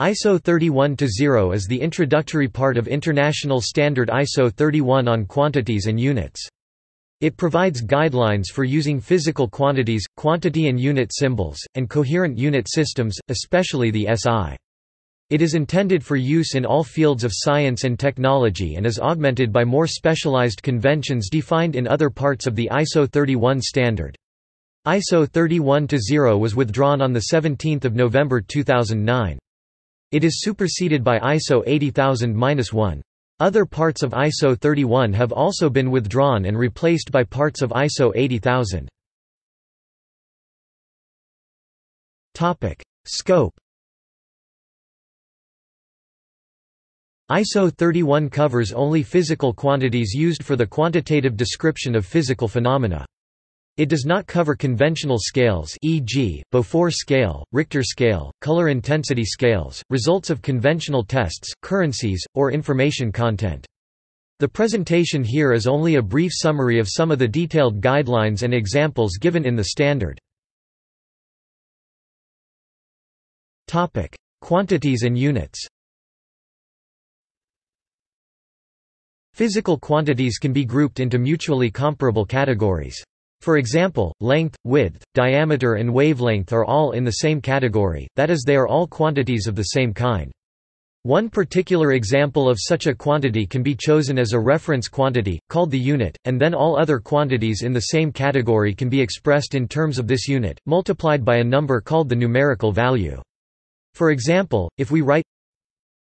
ISO 31-0 is the introductory part of International Standard ISO 31 on quantities and units. It provides guidelines for using physical quantities, quantity and unit symbols, and coherent unit systems, especially the SI. It is intended for use in all fields of science and technology and is augmented by more specialized conventions defined in other parts of the ISO 31 standard. ISO 31-0 was withdrawn on 17 November 2009. It is superseded by ISO 80000-1. Other parts of ISO 31 have also been withdrawn and replaced by parts of ISO 80000. Topic: Scope. ISO 31 covers only physical quantities used for the quantitative description of physical phenomena. It does not cover conventional scales e.g., Beaufort scale, Richter scale, color intensity scales, results of conventional tests, currencies, or information content. The presentation here is only a brief summary of some of the detailed guidelines and examples given in the standard. Quantities and units Physical quantities can be grouped into mutually comparable categories. For example, length, width, diameter and wavelength are all in the same category, that is they are all quantities of the same kind. One particular example of such a quantity can be chosen as a reference quantity, called the unit, and then all other quantities in the same category can be expressed in terms of this unit, multiplied by a number called the numerical value. For example, if we write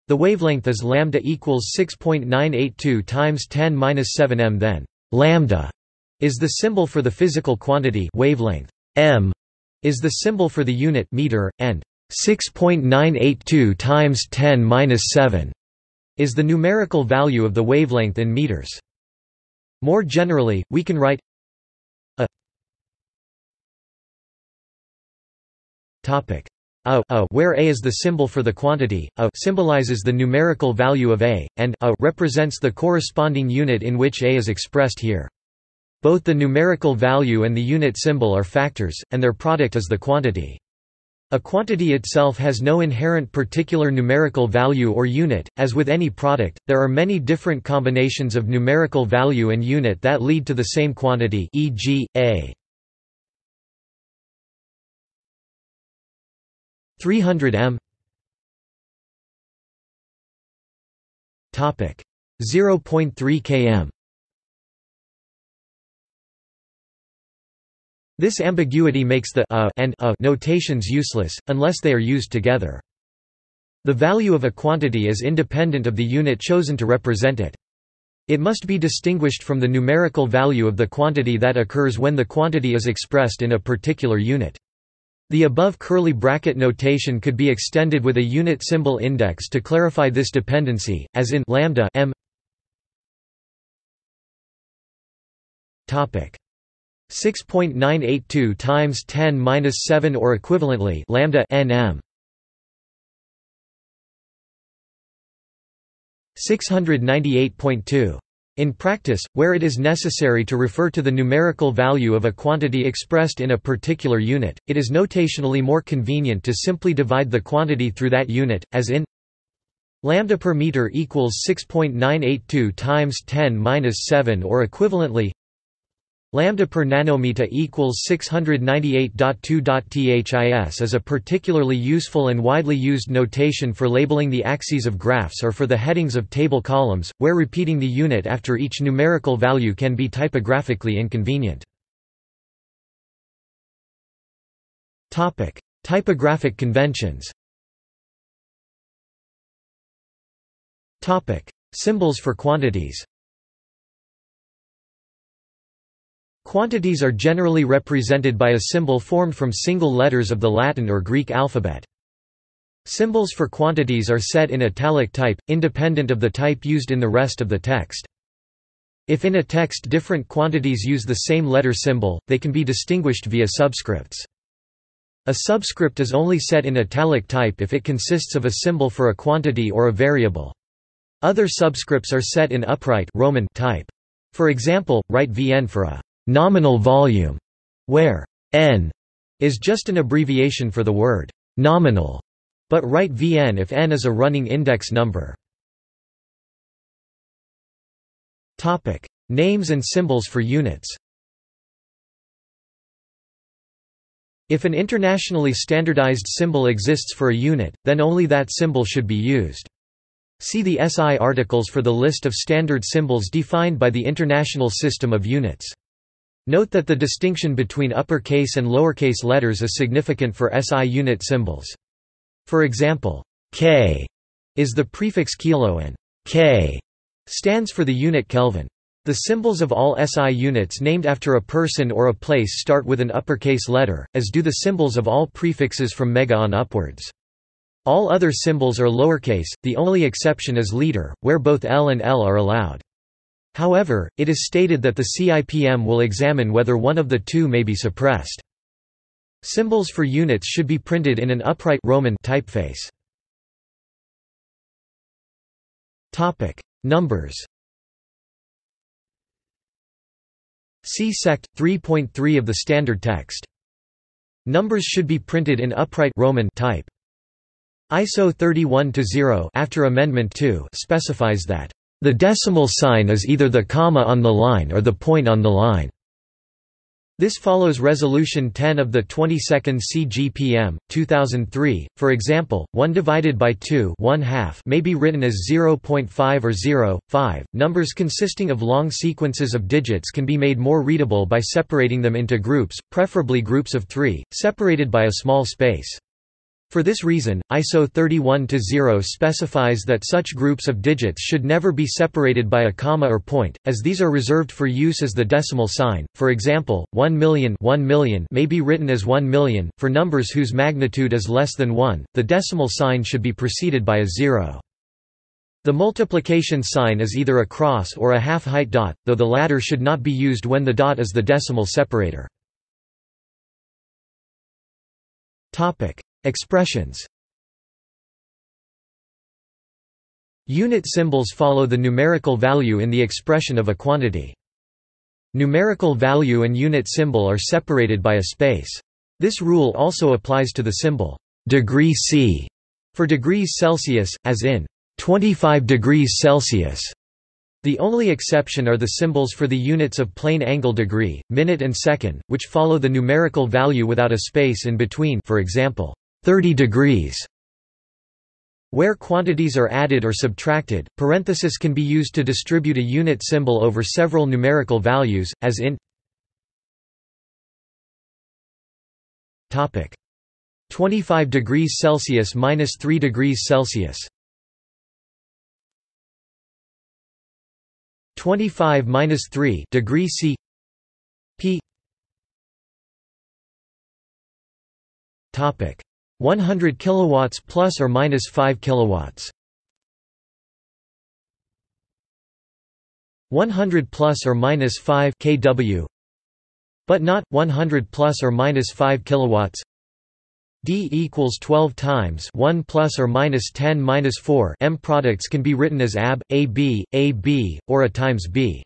the wavelength is lambda equals 6.982 times 10^-7 m then lambda is the symbol for the physical quantity wavelength m is the symbol for the unit meter and 6.982 times 10^-7 is the numerical value of the wavelength in meters. More generally, we can write a topic a, a where a is the symbol for the quantity, a symbolizes the numerical value of a, and a represents the corresponding unit in which a is expressed here. Both the numerical value and the unit symbol are factors, and their product is the quantity. A quantity itself has no inherent particular numerical value or unit. As with any product, there are many different combinations of numerical value and unit that lead to the same quantity, e.g., a 300 m topic 0.3 km This ambiguity makes the a and a notations useless, unless they are used together. The value of a quantity is independent of the unit chosen to represent it. It must be distinguished from the numerical value of the quantity that occurs when the quantity is expressed in a particular unit. The above curly bracket notation could be extended with a unit symbol index to clarify this dependency, as in lambda m topic 6.982 times 10 minus 7 or equivalently lambda nm. 698.2 in practice, where it is necessary to refer to the numerical value of a quantity expressed in a particular unit, it is notationally more convenient to simply divide the quantity through that unit, as in lambda per meter equals 6.982 times 10 minus 7 or equivalently Lambda per nanometer equals 698.2.THIS is a particularly useful and widely used notation for labeling the axes of graphs or for the headings of table columns, where repeating the unit after each numerical value can be typographically inconvenient. Typographic conventions Symbols for quantities Quantities are generally represented by a symbol formed from single letters of the Latin or Greek alphabet. Symbols for quantities are set in italic type, independent of the type used in the rest of the text. If in a text different quantities use the same letter symbol, they can be distinguished via subscripts. A subscript is only set in italic type if it consists of a symbol for a quantity or a variable. Other subscripts are set in upright Roman type. For example, write Vn for a nominal volume, where n is just an abbreviation for the word nominal. But write Vn if n is a running index number. Topic: Names and symbols for units If an internationally standardized symbol exists for a unit, then only that symbol should be used. See the SI articles for the list of standard symbols defined by the International System of Units. Note that the distinction between uppercase and lowercase letters is significant for SI unit symbols. For example, K is the prefix kilo and K stands for the unit Kelvin. The symbols of all SI units named after a person or a place start with an uppercase letter, as do the symbols of all prefixes from mega on upwards. All other symbols are lowercase, the only exception is liter, where both L and L are allowed. However, it is stated that the CIPM will examine whether one of the two may be suppressed. Symbols for units should be printed in an upright Roman typeface. Topic: Numbers. See Sect 3.3 of the standard text. Numbers should be printed in upright Roman type. ISO 31-0 after Amendment 2 specifies that the decimal sign is either the comma on the line or the point on the line. This follows Resolution 10 of the 22nd CGPM, 2003. For example, 1 divided by 2 1 half may be written as 0.5 or 0, 5. Numbers consisting of long sequences of digits can be made more readable by separating them into groups, preferably groups of 3, separated by a small space. For this reason, ISO 31-0 specifies that such groups of digits should never be separated by a comma or point, as these are reserved for use as the decimal sign. For example, 1 million, 1 million may be written as 1 million. For numbers whose magnitude is less than 1, the decimal sign should be preceded by a zero. The multiplication sign is either a cross or a half-height dot, though the latter should not be used when the dot is the decimal separator. Topic: Expressions Unit symbols follow the numerical value in the expression of a quantity. Numerical value and unit symbol are separated by a space. This rule also applies to the symbol degree C for degrees Celsius, as in 25 degrees Celsius. The only exception are the symbols for the units of plane angle degree, minute and second, which follow the numerical value without a space in between for example, 30 degrees. Where quantities are added or subtracted, parenthesis can be used to distribute a unit symbol over several numerical values, as in topic 25 degrees Celsius minus 3 degrees Celsius 25 minus 3 degree C P topic 100 kilowatts plus or minus 5 kilowatts 100 plus or minus 5 kW but not 100 plus or minus 5 kilowatts D equals 12 times 1 plus or minus 10 minus 4 M products can be written as AB, AB, AB, or a times B.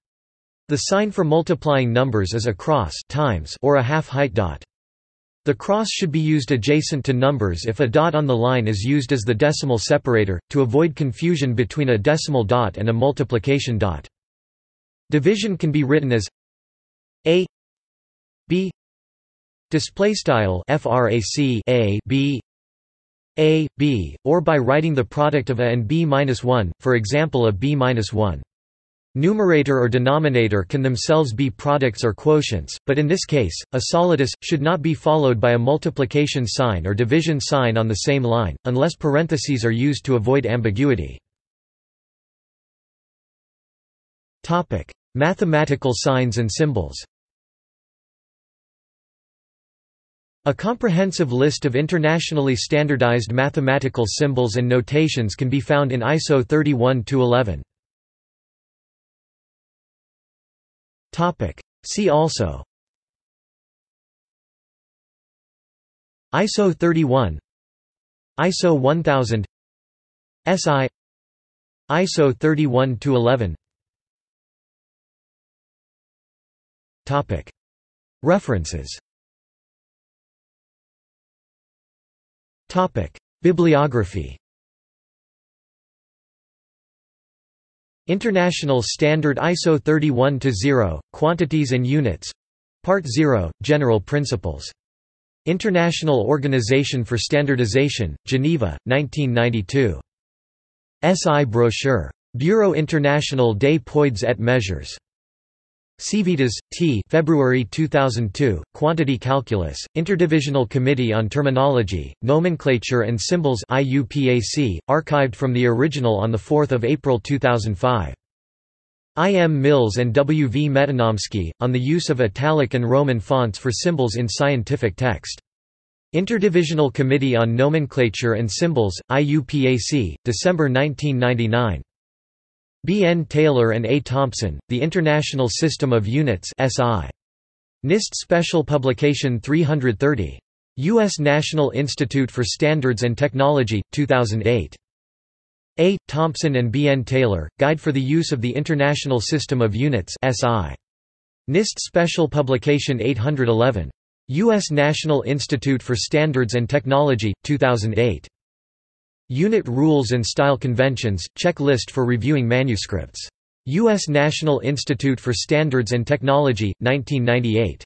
The sign for multiplying numbers is a cross times or a half-height dot. The cross should be used adjacent to numbers if a dot on the line is used as the decimal separator, to avoid confusion between a decimal dot and a multiplication dot. Division can be written as a b display style frac a b a b or by writing the product of a and b minus 1 for example a b minus 1 Numerator or denominator can themselves be products or quotients, but in this case, a solidus, should not be followed by a multiplication sign or division sign on the same line, unless parentheses are used to avoid ambiguity. Mathematical signs and symbols A comprehensive list of internationally standardized mathematical symbols and notations can be found in ISO 31-11. Topic. See also. ISO 31 ISO 1000 SI ISO 31 to 11 Topic. References. Topic. Bibliography International Standard ISO 31-0, Quantities and Units Part 0, General Principles. International Organization for Standardization, Geneva, 1992. SI brochure. Bureau International des Poids et Mesures. Cvitaš, T. February 2002, Quantity Calculus, Interdivisional Committee on Terminology, Nomenclature and Symbols IUPAC, archived from the original on 4 April 2005. I. M. Mills and W. V. Metanomski, on the use of italic and Roman fonts for symbols in scientific text. Interdivisional Committee on Nomenclature and Symbols, IUPAC, December 1999. B. N. Taylor and A. Thompson, The International System of Units SI. NIST Special Publication 330. U.S. National Institute for Standards and Technology, 2008. A. Thompson and B. N. Taylor, Guide for the Use of the International System of Units SI. NIST Special Publication 811. U.S. National Institute for Standards and Technology, 2008. Unit Rules and Style Conventions, checklist for reviewing manuscripts. U.S. National Institute for Standards and Technology, 1998.